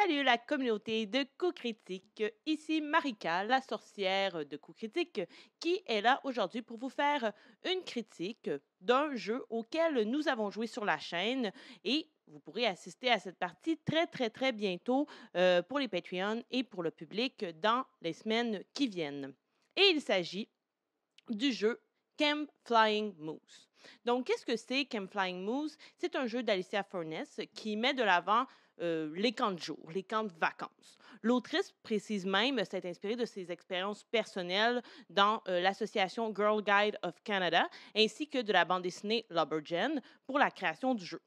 Salut la communauté de coups critiques. Ici Marika, la sorcière de coups critiques, qui est là aujourd'hui pour vous faire une critique d'un jeu auquel nous avons joué sur la chaîne et vous pourrez assister à cette partie très très très bientôt euh, pour les Patreons et pour le public dans les semaines qui viennent. Et il s'agit du jeu Camp Flying Moose. Donc, qu'est-ce que c'est Camp Flying Moose? C'est un jeu d'Alicia Furness qui met de l'avant euh, les camps de jour, les camps de vacances. L'autrice précise même s'est inspirée de ses expériences personnelles dans euh, l'association Girl Guide of Canada ainsi que de la bande dessinée Lumberjane pour la création du jeu.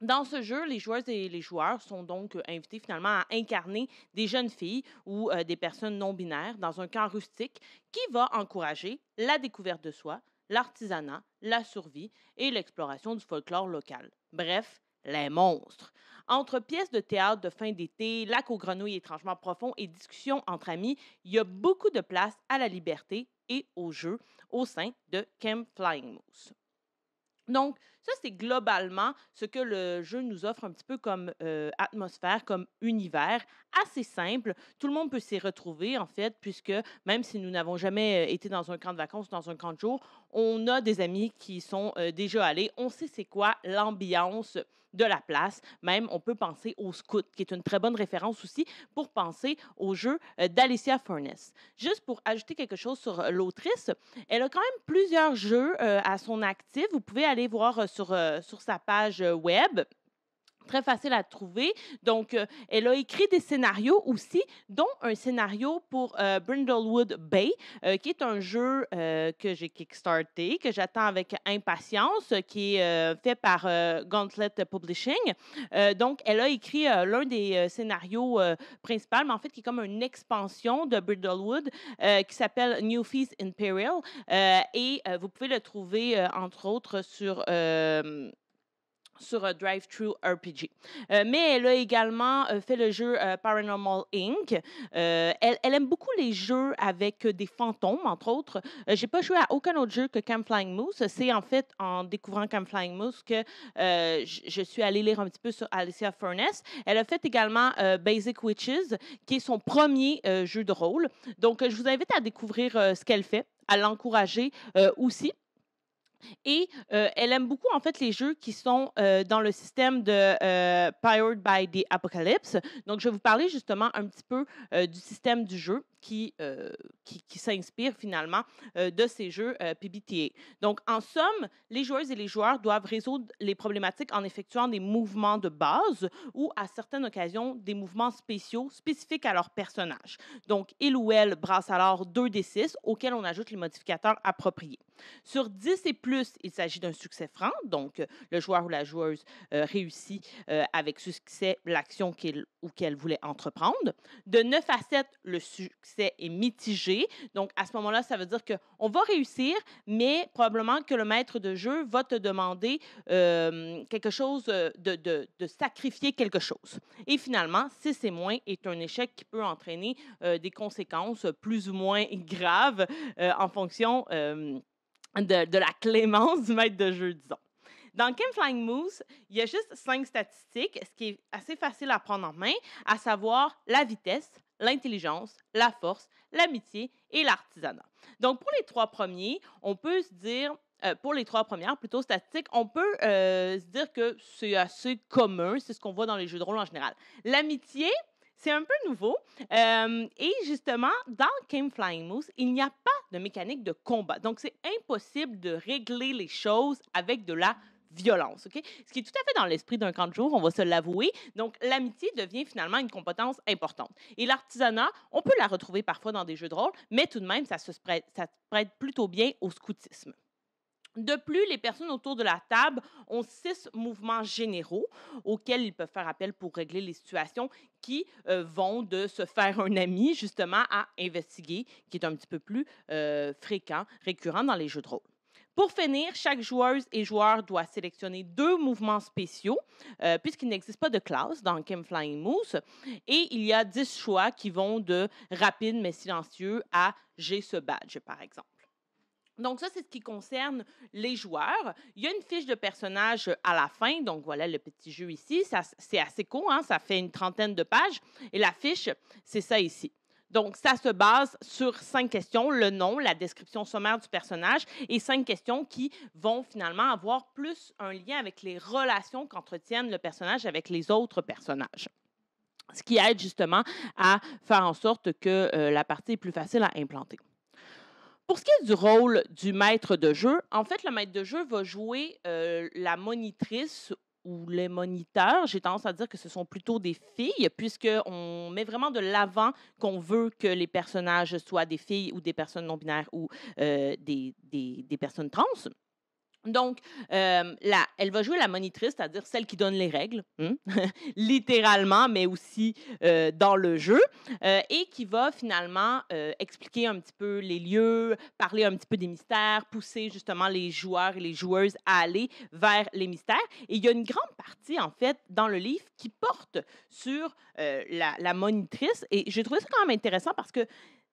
Dans ce jeu, les joueuses et les joueurs sont donc euh, invités finalement à incarner des jeunes filles ou des personnes non binaires dans un camp rustique qui va encourager la découverte de soi, l'artisanat, la survie et l'exploration du folklore local. Bref, les monstres. Entre pièces de théâtre de fin d'été, lac aux grenouilles étrangement profonds et discussions entre amis, il y a beaucoup de place à la liberté et au jeu au sein de Camp Flying Moose. Donc, ça, c'est globalement ce que le jeu nous offre un petit peu comme atmosphère, comme univers, assez simple. Tout le monde peut s'y retrouver, en fait, puisque même si nous n'avons jamais été dans un camp de vacances, dans un camp de jour, on a des amis qui sont déjà allés. On sait c'est quoi l'ambiance de la place. Même, on peut penser au Scout, qui est une très bonne référence aussi pour penser au jeu d'Alicia Furness. Juste pour ajouter quelque chose sur l'autrice, elle a quand même plusieurs jeux à son actif. Vous pouvez aller voir sur, sur sa page web très facile à trouver. Donc, euh, elle a écrit des scénarios aussi, dont un scénario pour euh, Brindlewood Bay, euh, qui est un jeu que j'ai kickstarté, que j'attends avec impatience, qui est fait par Gauntlet Publishing. donc, elle a écrit l'un des scénarios principaux, mais en fait, qui est comme une expansion de Brindlewood, qui s'appelle New Feast Imperial. et vous pouvez le trouver, entre autres, sur sur euh, Drive Thru RPG. Euh, mais elle a également euh, fait le jeu Paranormal Inc. Elle, elle, aime beaucoup les jeux avec des fantômes, entre autres. J'ai pas joué à aucun autre jeu que Camp Flying Moose. C'est en fait en découvrant Camp Flying Moose que je suis allée lire un petit peu sur Alicia Furness. Elle a fait également Basic Witches, qui est son premier jeu de rôle. Donc, je vous invite à découvrir ce qu'elle fait, à l'encourager aussi. Et elle aime beaucoup, en fait, les jeux qui sont dans le système de Powered by the Apocalypse. Donc, je vais vous parler justement un petit peu du système du jeu qui, qui, s'inspire finalement de ces jeux PBTA. Donc, en somme, les joueuses et les joueurs doivent résoudre les problématiques en effectuant des mouvements de base ou, à certaines occasions, des mouvements spéciaux spécifiques à leur personnage. Donc, il ou elle brasse alors 2 des 6 auxquels on ajoute les modificateurs appropriés. Sur 10 et plus, il s'agit d'un succès franc, donc euh, le joueur ou la joueuse euh, réussit euh, avec succès l'action qu'il ou qu'elle voulait entreprendre. De 9 à 7, le succès est mitigé. Donc, à ce moment-là, ça veut dire qu'on va réussir, mais probablement que le maître de jeu va te demander quelque chose, de, de, de, sacrifier quelque chose. Et finalement, 6 et moins est un échec qui peut entraîner des conséquences plus ou moins graves en fonction de, la clémence du maître de jeu, disons. Dans Kim Flying Moose, il y a juste cinq statistiques, ce qui est assez facile à prendre en main, à savoir la vitesse, l'intelligence, la force, l'amitié et l'artisanat. Donc, pour les trois premiers, on peut se dire, euh, pour les trois premières, plutôt statistiques, on peut euh, se dire que c'est assez commun, c'est ce qu'on voit dans les jeux de rôle en général. L'amitié, c'est un peu nouveau. Euh, et justement, dans Game Flying Moose, il n'y a pas de mécanique de combat. Donc, c'est impossible de régler les choses avec de la violence. OK? Ce qui est tout à fait dans l'esprit d'un camp de jour, on va se l'avouer. Donc, l'amitié devient finalement une compétence importante. Et l'artisanat, on peut la retrouver parfois dans des jeux de rôle, mais tout de même, ça se prête, plutôt bien au scoutisme. De plus, les personnes autour de la table ont six mouvements généraux auxquels ils peuvent faire appel pour régler les situations qui euh, vont de se faire un ami justement à investiguer, qui est un petit peu plus euh, fréquent, récurrent dans les jeux de rôle. Pour finir, chaque joueuse et joueur doit sélectionner deux mouvements spéciaux, euh, puisqu'il n'existe pas de classe dans Kim Flying Moose. Et il y a dix choix qui vont de rapide mais silencieux à j'ai ce badge, par exemple. Donc ça, c'est ce qui concerne les joueurs. Il y a une fiche de personnage à la fin. Donc voilà le petit jeu ici. C'est assez court, hein? ça fait une trentaine de pages. Et la fiche, c'est ça ici. Donc, ça se base sur cinq questions, le nom, la description sommaire du personnage et cinq questions qui vont finalement avoir plus un lien avec les relations qu'entretiennent le personnage avec les autres personnages. Ce qui aide justement à faire en sorte que euh, la partie est plus facile à implanter. Pour ce qui est du rôle du maître de jeu, en fait, le maître de jeu va jouer euh, la monitrice ou les moniteurs, j'ai tendance à dire que ce sont plutôt des filles, puisqu'on met vraiment de l'avant qu'on veut que les personnages soient des filles ou des personnes non binaires ou euh, des, personnes trans. Donc, euh, elle va jouer la monitrice, c'est-à-dire celle qui donne les règles, hein, littéralement, mais aussi euh, dans le jeu, euh, et qui va finalement expliquer un petit peu les lieux, parler un petit peu des mystères, pousser justement les joueurs et les joueuses à aller vers les mystères. Et il y a une grande partie, en fait, dans le livre qui porte sur la, la monitrice, et j'ai trouvé ça quand même intéressant parce que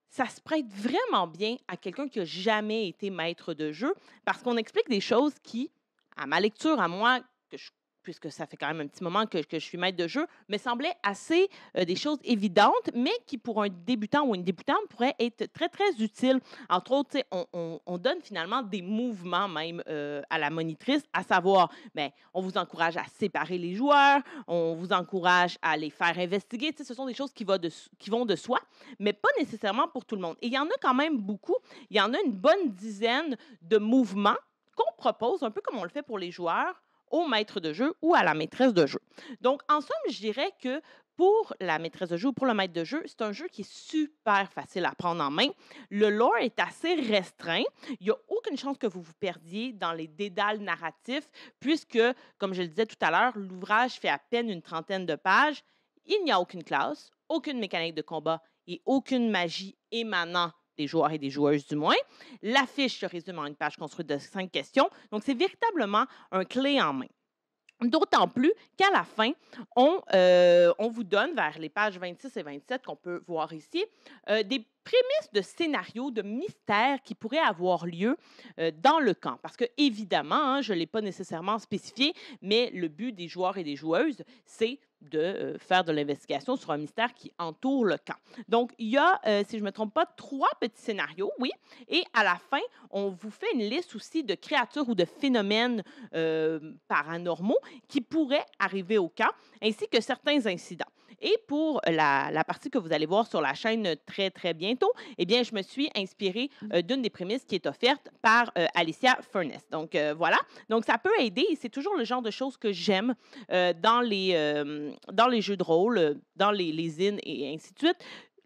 ça se prête vraiment bien à quelqu'un qui n'a jamais été maître de jeu parce qu'on explique des choses qui, à ma lecture, à moi, que je puisque ça fait quand même un petit moment que, je suis maître de jeu, me semblaient assez euh, des choses évidentes, mais qui pour un débutant ou une débutante pourraient être très, très utiles. Entre autres, on, on, donne finalement des mouvements même euh, à la monitrice, à savoir, bien, on vous encourage à séparer les joueurs, on vous encourage à les faire investiguer. ce sont des choses qui vont de soi, mais pas nécessairement pour tout le monde. Et il y en a quand même beaucoup. Il y en a une bonne dizaine de mouvements qu'on propose, un peu comme on le fait pour les joueurs, au maître de jeu ou à la maîtresse de jeu. Donc, en somme, je dirais que pour la maîtresse de jeu ou pour le maître de jeu, c'est un jeu qui est super facile à prendre en main. Le lore est assez restreint. Il n'y a aucune chance que vous vous perdiez dans les dédales narratifs, puisque, comme je le disais tout à l'heure, l'ouvrage fait à peine une trentaine de pages. Il n'y a aucune classe, aucune mécanique de combat et aucune magie émanant des joueurs et des joueuses du moins. L'affiche se résume en une page construite de cinq questions. Donc, c'est véritablement un clé en main. D'autant plus qu'à la fin, on, euh, on, vous donne vers les pages 26 et 27 qu'on peut voir ici, euh, des prémices de scénarios, de mystères qui pourraient avoir lieu euh, dans le camp. Parce que, évidemment, hein, je ne l'ai pas nécessairement spécifié, mais le but des joueurs et des joueuses, c'est de euh, faire de l'investigation sur un mystère qui entoure le camp. Donc, il y a, euh, si je ne me trompe pas, trois petits scénarios, oui, et à la fin, on vous fait une liste aussi de créatures ou de phénomènes paranormaux qui pourraient arriver au camp, ainsi que certains incidents. Et pour la, partie que vous allez voir sur la chaîne très, très bientôt, eh bien, je me suis inspirée mmh. d'une des prémices qui est offerte par Alicia Furness. Donc, voilà. Donc, ça peut aider et c'est toujours le genre de choses que j'aime dans les dans les jeux de rôle, euh, dans les, les in et ainsi de suite,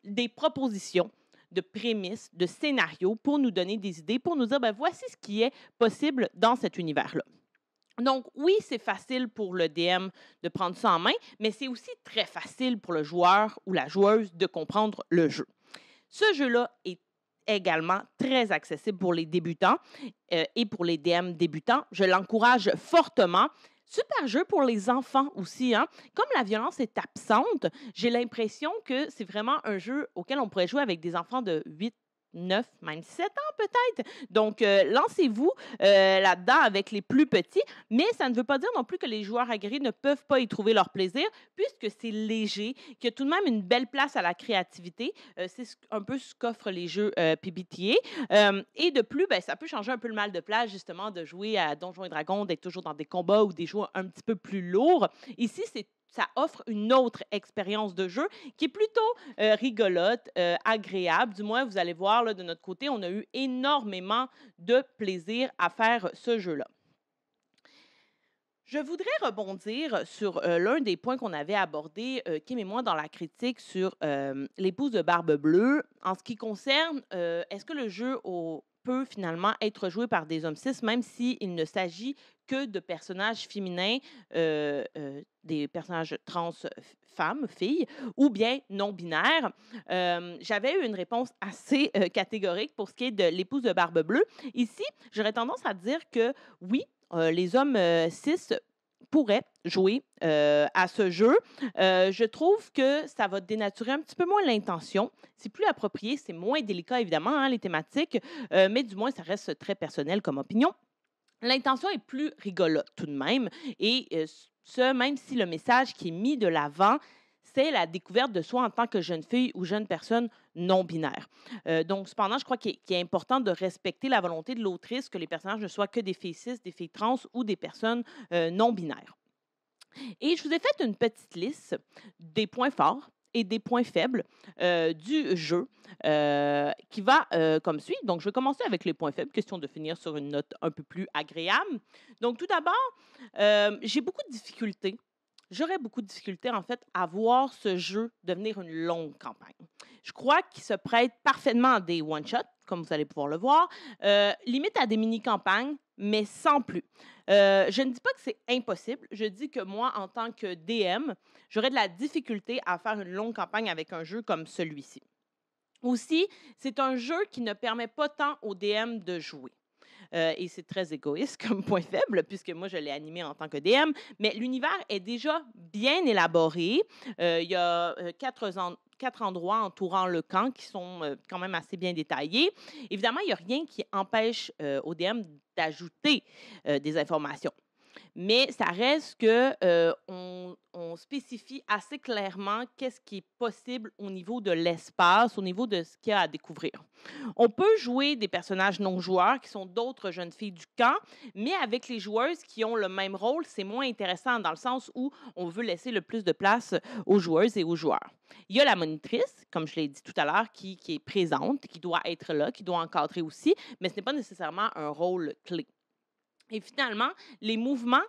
des propositions de prémices, de scénarios pour nous donner des idées, pour nous dire, ben, voici ce qui est possible dans cet univers-là. Donc, oui, c'est facile pour le DM de prendre ça en main, mais c'est aussi très facile pour le joueur ou la joueuse de comprendre le jeu. Ce jeu-là est également très accessible pour les débutants euh, et pour les DM débutants. Je l'encourage fortement. Super jeu pour les enfants aussi. Hein? Comme la violence est absente, j'ai l'impression que c'est vraiment un jeu auquel on pourrait jouer avec des enfants de 8, 9, même 7 ans peut-être. Donc, euh, lancez-vous euh, là-dedans avec les plus petits, mais ça ne veut pas dire non plus que les joueurs aguerris ne peuvent pas y trouver leur plaisir, puisque c'est léger, qu'il y a tout de même une belle place à la créativité. Euh, c'est un peu ce qu'offrent les jeux PBTA. et de plus, ben, ça peut changer un peu le mal de place, justement, de jouer à Donjons et Dragons, d'être toujours dans des combats ou des jeux un petit peu plus lourds. Ici, c'est ça offre une autre expérience de jeu qui est plutôt euh, rigolote, euh, agréable. Du moins, vous allez voir, là, de notre côté, on a eu énormément de plaisir à faire ce jeu-là. Je voudrais rebondir sur euh, l'un des points qu'on avait abordé, Kim et moi, dans la critique sur l'épouse de Barbe Bleue. En ce qui concerne, est-ce que le jeu peut finalement être joué par des hommes cis, même s'il ne s'agit que de personnages féminins, euh, euh, des personnages trans femmes, filles, ou bien non-binaires. Euh, j'avais eu une réponse assez catégorique pour ce qui est de l'épouse de Barbe Bleue. Ici, j'aurais tendance à dire que oui, les hommes cis pourrait jouer à ce jeu. je trouve que ça va dénaturer un petit peu moins l'intention. C'est plus approprié, c'est moins délicat, évidemment, hein, les thématiques, mais du moins, ça reste très personnel comme opinion. L'intention est plus rigolote tout de même, et ce, même si le message qui est mis de l'avant, c'est la découverte de soi en tant que jeune fille ou jeune personne non binaire. donc, cependant, je crois qu'il est, important de respecter la volonté de l'autrice que les personnages ne soient que des filles cis, des filles trans ou des personnes non binaires. Et je vous ai fait une petite liste des points forts et des points faibles du jeu qui va comme suit. Donc, je vais commencer avec les points faibles, question de finir sur une note un peu plus agréable. Donc, tout d'abord, j'ai beaucoup de difficultés. J'aurais beaucoup de difficultés, en fait, à voir ce jeu devenir une longue campagne. Je crois qu'il se prête parfaitement à des one-shots, comme vous allez pouvoir le voir, limite à des mini-campagnes, mais sans plus. je ne dis pas que c'est impossible. Je dis que moi, en tant que DM, j'aurais de la difficulté à faire une longue campagne avec un jeu comme celui-ci. Aussi, c'est un jeu qui ne permet pas tant au DM de jouer. et c'est très égoïste comme point faible, puisque moi, je l'ai animé en tant que DM. Mais l'univers est déjà bien élaboré. il y a quatre, ans, quatre endroits entourant le camp qui sont quand même assez bien détaillés. Évidemment, il n'y a rien qui empêche au DM d'ajouter des informations mais ça reste que on, spécifie assez clairement qu'est-ce qui est possible au niveau de l'espace, au niveau de ce qu'il y a à découvrir. On peut jouer des personnages non joueurs qui sont d'autres jeunes filles du camp, mais avec les joueuses qui ont le même rôle, c'est moins intéressant dans le sens où on veut laisser le plus de place aux joueuses et aux joueurs. Il y a la monitrice, comme je l'ai dit tout à l'heure, qui est présente, qui doit être là, qui doit encadrer aussi, mais ce n'est pas nécessairement un rôle clé. Et finalement, les mouvements,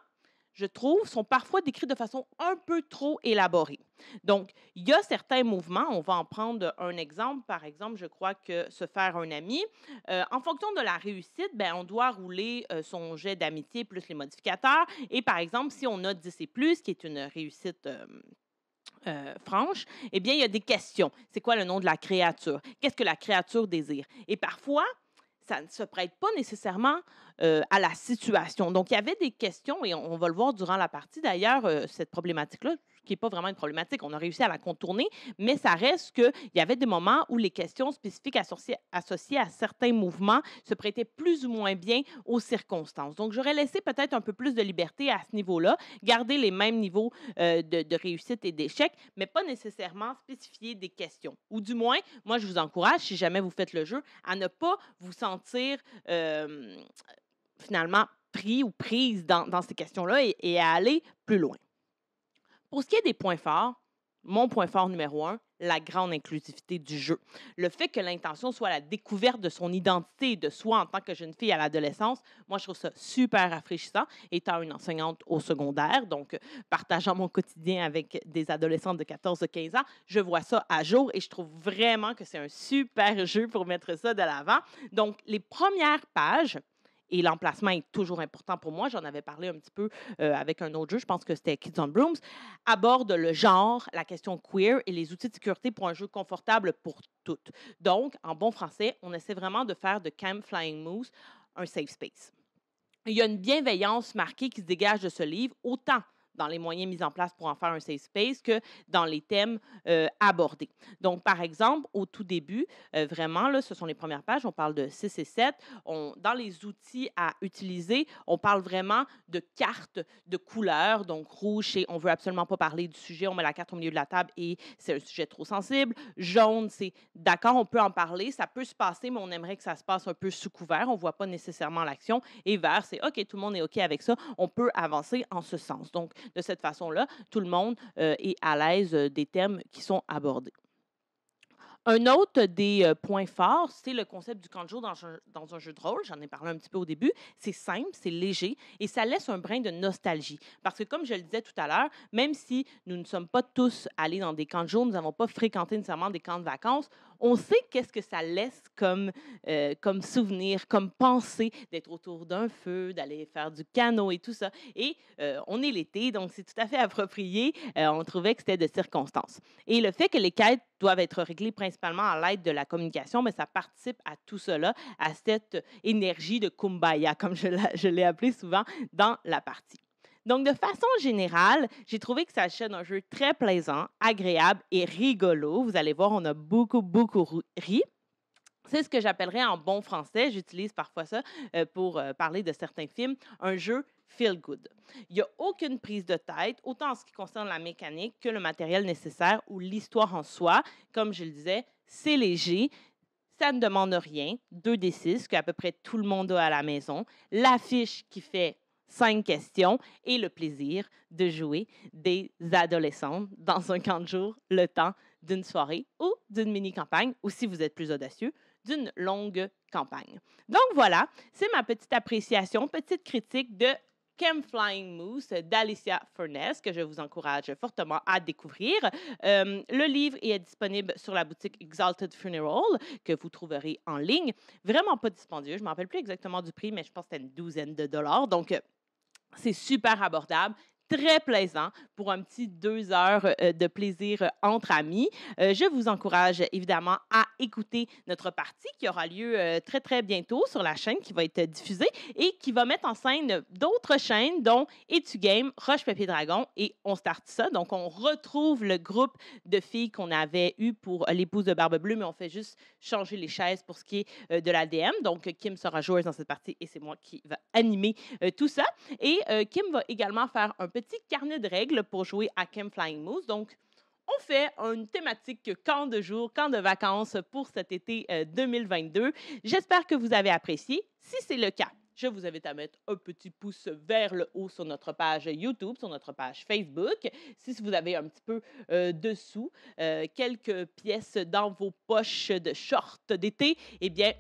je trouve, sont parfois décrits de façon un peu trop élaborée. Donc, il y a certains mouvements, on va en prendre un exemple. Par exemple, je crois que se faire un ami, euh, en fonction de la réussite, ben, on doit rouler euh, son jet d'amitié plus les modificateurs. Et par exemple, si on a 10 et plus, qui est une réussite euh, franche, eh bien, il y a des questions. C'est quoi le nom de la créature? Qu'est-ce que la créature désire? Et parfois, ça ne se prête pas nécessairement à la situation. Donc, il y avait des questions, et on, va le voir durant la partie d'ailleurs, cette problématique-là, qui n'est pas vraiment une problématique, on a réussi à la contourner, mais ça reste qu'il y avait des moments où les questions spécifiques associées, à certains mouvements se prêtaient plus ou moins bien aux circonstances. Donc, j'aurais laissé peut-être un peu plus de liberté à ce niveau-là, garder les mêmes niveaux de, de, réussite et d'échec, mais pas nécessairement spécifier des questions. Ou du moins, moi, je vous encourage, si jamais vous faites le jeu, à ne pas vous sentir finalement pris ou prise dans, ces questions-là et, à aller plus loin. Pour ce qui est des points forts, mon point fort numéro un, la grande inclusivité du jeu. Le fait que l'intention soit la découverte de son identité de soi en tant que jeune fille à l'adolescence, moi, je trouve ça super rafraîchissant. Étant une enseignante au secondaire, donc partageant mon quotidien avec des adolescentes de 14-15 ans, je vois ça à jour et je trouve vraiment que c'est un super jeu pour mettre ça de l'avant. Donc, les premières pages, et l'emplacement est toujours important pour moi. J'en avais parlé un petit peu euh, avec un autre jeu, je pense que c'était Kids on Brooms, aborde le genre, la question queer et les outils de sécurité pour un jeu confortable pour toutes. Donc, en bon français, on essaie vraiment de faire de Camp Flying Moose un safe space. Il y a une bienveillance marquée qui se dégage de ce livre, autant dans les moyens mis en place pour en faire un safe space que dans les thèmes euh, abordés. Donc, par exemple, au tout début, euh, vraiment, là, ce sont les premières pages, on parle de 6 et 7. On, dans les outils à utiliser, on parle vraiment de cartes de couleurs, donc rouge, c'est on veut absolument pas parler du sujet, on met la carte au milieu de la table et c'est un sujet trop sensible. Jaune, c'est d'accord, on peut en parler, ça peut se passer, mais on aimerait que ça se passe un peu sous couvert, on voit pas nécessairement l'action. Et vert, c'est OK, tout le monde est OK avec ça, on peut avancer en ce sens. Donc, de cette façon-là, tout le monde euh, est à l'aise euh, des thèmes qui sont abordés. Un autre des euh, points forts, c'est le concept du camp dans dans un jeu de rôle. J'en ai parlé un petit peu au début. C'est simple, c'est léger et ça laisse un brin de nostalgie. Parce que, comme je le disais tout à l'heure, même si nous ne sommes pas tous allés dans des camps de jour, nous n'avons pas fréquenté nécessairement des camps de vacances, on sait qu'est-ce que ça laisse comme, euh, comme souvenir, comme pensée d'être autour d'un feu, d'aller faire du canot et tout ça. Et euh, on est l'été, donc c'est tout à fait approprié. Euh, on trouvait que c'était de circonstances. Et le fait que les quêtes doivent être réglées principalement à l'aide de la communication, mais ça participe à tout cela, à cette énergie de kumbaya, comme je l'ai appelé souvent dans la partie. Donc, de façon générale, j'ai trouvé que ça achète un jeu très plaisant, agréable et rigolo. Vous allez voir, on a beaucoup, beaucoup ri. C'est ce que j'appellerais en bon français, j'utilise parfois ça euh, pour euh, parler de certains films, un jeu feel good. Il n'y a aucune prise de tête, autant en ce qui concerne la mécanique que le matériel nécessaire ou l'histoire en soi. Comme je le disais, c'est léger, ça ne demande rien, 2 des 6 qu'à peu près tout le monde a à la maison, l'affiche qui fait cinq questions et le plaisir de jouer des adolescents dans un camp de jour le temps d'une soirée ou d'une mini-campagne, ou si vous êtes plus audacieux, d'une longue campagne. Donc voilà, c'est ma petite appréciation, petite critique de Chem Flying Moose d'Alicia Furness, que je vous encourage fortement à découvrir. Euh, le livre est disponible sur la boutique Exalted Funeral, que vous trouverez en ligne. Vraiment pas dispendieux. Je ne me rappelle plus exactement du prix, mais je pense que c'était une douzaine de dollars. Donc, c'est super abordable très plaisant pour un petit deux heures euh, de plaisir euh, entre amis. Euh, je vous encourage évidemment à écouter notre partie qui aura lieu très, très bientôt sur la chaîne qui va être diffusée et qui va mettre en scène d'autres chaînes, dont Etu Game, Roche Papier Dragon et On Start ça. Donc, on retrouve le groupe de filles qu'on avait eu pour l'épouse de Barbe Bleue, mais on fait juste changer les chaises pour ce qui est de l'ADM. Donc, Kim sera joueuse dans cette partie et c'est moi qui va animer tout ça. Et Kim va également faire un petit carnet de règles pour jouer à Camp Flying Moose. Donc, on fait une thématique camp de jour, camp de vacances pour cet été 2022. Euh, J'espère que vous avez apprécié. Si c'est le cas, je vous invite à mettre un petit pouce vers le haut sur notre page YouTube, sur notre page Facebook. Si vous avez un petit peu euh, dessous, euh, quelques pièces dans vos poches de shorts d'été, eh bien,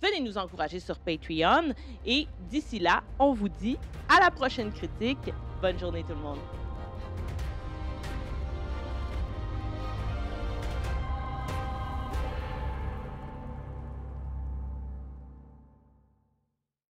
venez nous encourager sur Patreon. Et d'ici là, on vous dit à la prochaine critique. Bonne journée tout le monde.